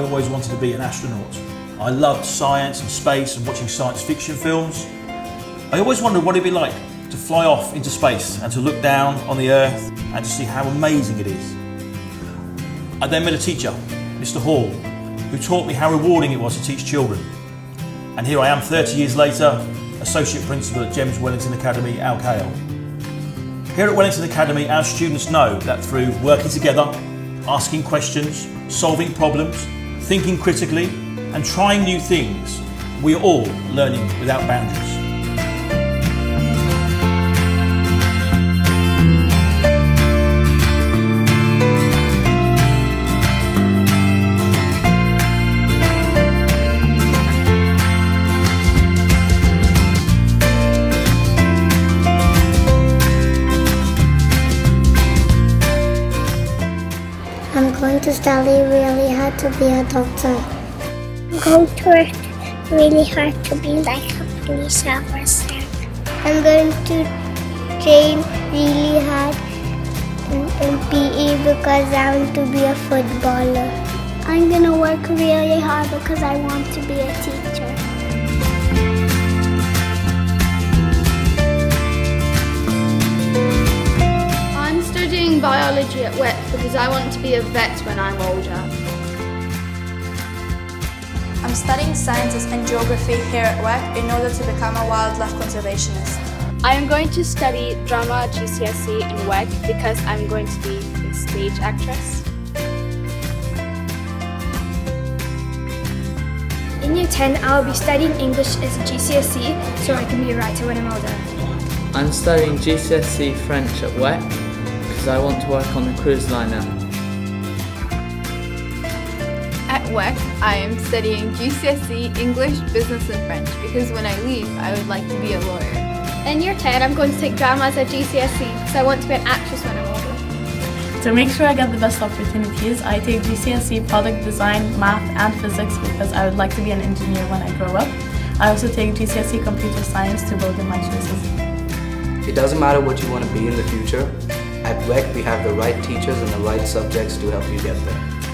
always wanted to be an astronaut. I loved science and space and watching science fiction films. I always wondered what it'd be like to fly off into space and to look down on the Earth and to see how amazing it is. I then met a teacher, Mr. Hall, who taught me how rewarding it was to teach children. And here I am 30 years later, Associate Principal at GEMS Wellington Academy, Al Khail. Here at Wellington Academy, our students know that through working together, asking questions, solving problems, thinking critically, and trying new things, we are all learning without boundaries. To study really hard to be a doctor. I'm going to work really hard to be like a police officer. I'm going to train really hard in, in PE because I want to be a footballer. I'm going to work really hard because I want to be a teacher. Biology at WEC because I want to be a vet when I'm older. I'm studying sciences and geography here at WEC in order to become a wildlife conservationist. I am going to study drama at GCSE in WEC because I'm going to be a stage actress. In year 10, I'll be studying English as a GCSE so I can be a writer when I'm older. I'm studying GCSE French at WEC because I want to work on the cruise liner. At WEC, I am studying GCSE English, Business and French because when I leave, I would like to be a lawyer. In year 10, I'm going to take drama as a GCSE because I want to be an actress when I'm older. To make sure I get the best opportunities, I take GCSE product design, math and physics because I would like to be an engineer when I grow up. I also take GCSE computer science to build in my choices. It doesn't matter what you want to be in the future. At WEC, we have the right teachers and the right subjects to help you get there.